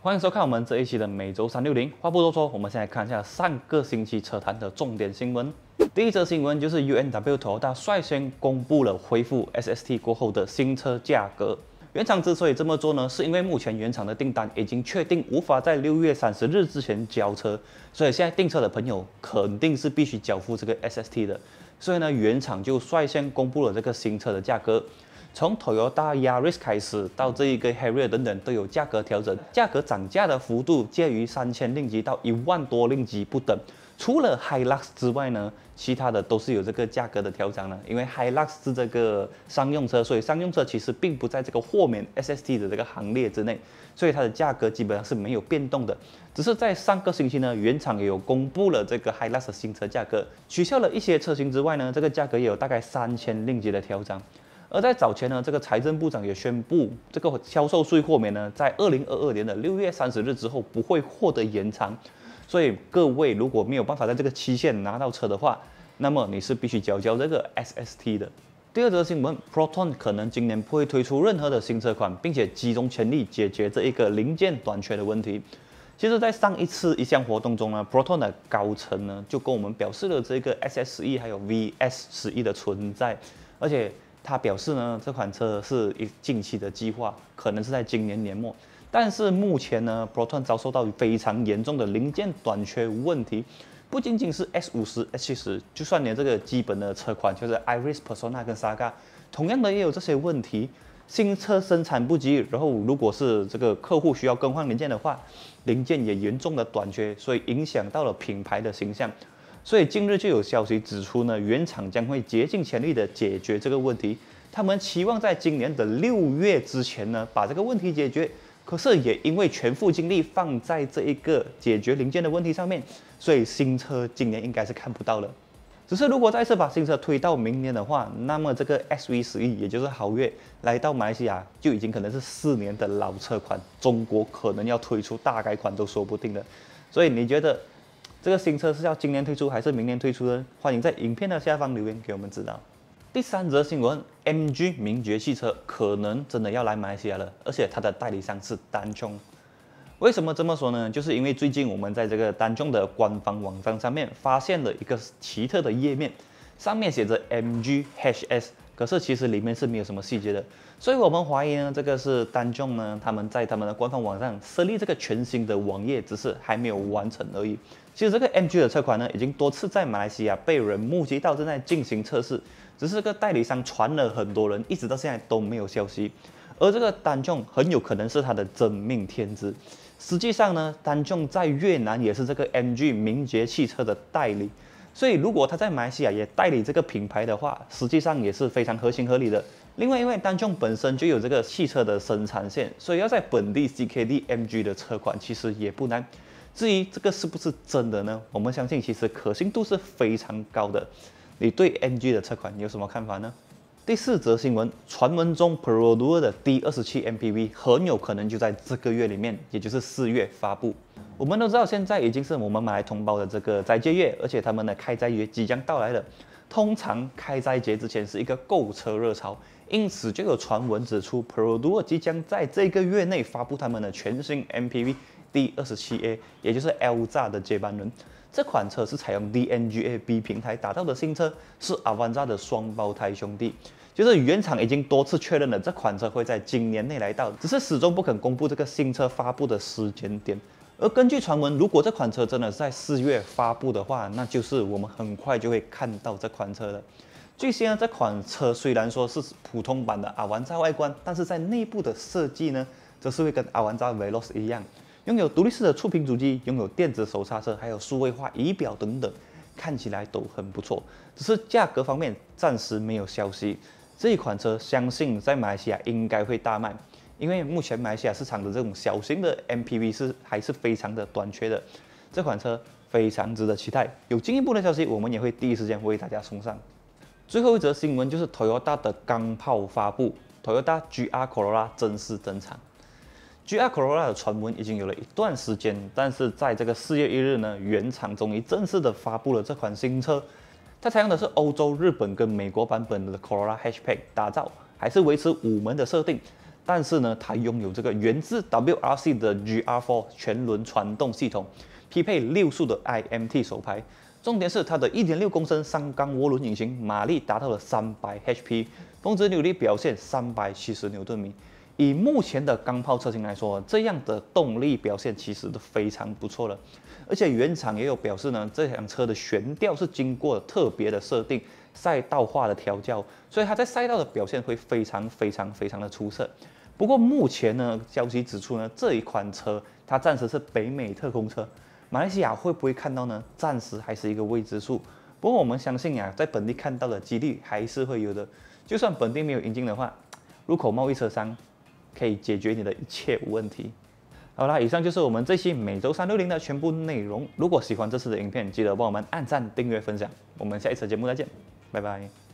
欢迎收看我们这一期的每周三六零。话不多说，我们先来看一下上个星期车坛的重点新闻。第一则新闻就是 UNW 大佬率先公布了恢复 SST 过后的新车价格。原厂之所以这么做呢，是因为目前原厂的订单已经确定无法在六月三十日之前交车，所以现在订车的朋友肯定是必须交付这个 SST 的。所以呢，原厂就率先公布了这个新车的价格。从 Toyota Yaris 开始到这一个 Harrier 等等都有价格调整，价格涨价的幅度介于三千令吉到一万多令吉不等。除了 Hilux 之外呢，其他的都是有这个价格的调整的。因为 Hilux 是这个商用车，所以商用车其实并不在这个豁免 SST 的这个行列之内，所以它的价格基本上是没有变动的。只是在上个星期呢，原厂也有公布了这个 Hilux 新车价格，取消了一些车型之外呢，这个价格也有大概三千令吉的调整。而在早前呢，这个财政部长也宣布，这个销售税豁免呢，在二零二二年的六月三十日之后不会获得延长。所以各位如果没有办法在这个期限拿到车的话，那么你是必须交交这个 SST 的。第二则新闻，Proton 可能今年不会推出任何的新车款，并且集中全力解决这一个零件短缺的问题。其实，在上一次一项活动中呢，Proton 的高层呢就跟我们表示了这个 SSE 还有 VS 十一的存在，而且他表示呢，这款车是一近期的计划，可能是在今年年末。但是目前呢，Proton 遭受到非常严重的零件短缺问题，不仅仅是 S 五十、S 七十，就算连这个基本的车款，就是 Iris、Persona 跟 Saga，同样的也有这些问题。新车生产不及，然后如果是这个客户需要更换零件的话，零件也严重的短缺，所以影响到了品牌的形象。所以近日就有消息指出呢，原厂将会竭尽全力的解决这个问题，他们期望在今年的六月之前呢，把这个问题解决。可是也因为全副精力放在这一个解决零件的问题上面，所以新车今年应该是看不到了。只是如果再次把新车推到明年的话，那么这个 SV 十一，也就是豪越来到马来西亚就已经可能是四年的老车款，中国可能要推出大改款都说不定了。所以你觉得这个新车是要今年推出还是明年推出呢？欢迎在影片的下方留言给我们知道。第三则新闻，MG 名爵汽车可能真的要来马来西亚了，而且它的代理商是丹中。为什么这么说呢？就是因为最近我们在这个丹中的官方网站上面发现了一个奇特的页面，上面写着 MG HS，可是其实里面是没有什么细节的，所以我们怀疑呢，这个是丹中呢他们在他们的官方网站设立这个全新的网页，只是还没有完成而已。其实这个 MG 的车款呢，已经多次在马来西亚被人目击到正在进行测试。只是这个代理商传了很多人，一直到现在都没有消息。而这个单众很有可能是他的真命天子。实际上呢，单众在越南也是这个 MG 名爵汽车的代理，所以如果他在马来西亚也代理这个品牌的话，实际上也是非常合情合理的。另外，因为单众本身就有这个汽车的生产线，所以要在本地 CKD MG 的车款其实也不难。至于这个是不是真的呢？我们相信其实可信度是非常高的。你对 MG 的车款有什么看法呢？第四则新闻，传闻中 Perodua 的 D27 MPV 很有可能就在这个月里面，也就是四月发布。我们都知道，现在已经是我们马来同胞的这个斋戒月，而且他们的开斋月即将到来了。通常开斋节之前是一个购车热潮，因此就有传闻指出 Perodua 即将在这个月内发布他们的全新 MPV D27A，也就是 L 炸的接班人。这款车是采用 DNGA B 平台打造的新车，是阿万扎的双胞胎兄弟。就是原厂已经多次确认了这款车会在今年内来到，只是始终不肯公布这个新车发布的时间点。而根据传闻，如果这款车真的在四月发布的话，那就是我们很快就会看到这款车了。最先啊，这款车虽然说是普通版的阿万扎外观，但是在内部的设计呢，则是会跟阿万扎 Veloz 一样。拥有独立式的触屏主机，拥有电子手刹车，还有数位化仪表等等，看起来都很不错。只是价格方面暂时没有消息。这一款车相信在马来西亚应该会大卖，因为目前马来西亚市场的这种小型的 MPV 是还是非常的短缺的。这款车非常值得期待。有进一步的消息，我们也会第一时间为大家送上。最后一则新闻就是 Toyota 的钢炮发布，Toyota GR Corolla 正式登场。GR Corolla 的传闻已经有了一段时间，但是在这个四月一日呢，原厂终于正式的发布了这款新车。它采用的是欧洲、日本跟美国版本的 Corolla Hatchback 打造，还是维持五门的设定，但是呢，它拥有这个源自 WRC 的 GR4 全轮传动系统，匹配六速的 IMT 手排。重点是它的1.6公升三缸涡轮引擎，马力达到了300 HP，峰值扭力表现370牛顿米。以目前的钢炮车型来说，这样的动力表现其实都非常不错了。而且原厂也有表示呢，这辆车的悬吊是经过特别的设定，赛道化的调教，所以它在赛道的表现会非常非常非常的出色。不过目前呢，消息指出呢，这一款车它暂时是北美特供车，马来西亚会不会看到呢？暂时还是一个未知数。不过我们相信呀，在本地看到的几率还是会有的。就算本地没有引进的话，入口贸易车商。可以解决你的一切问题。好啦，以上就是我们这期每周三六零的全部内容。如果喜欢这次的影片，记得帮我们按赞、订阅、分享。我们下一次节目再见，拜拜。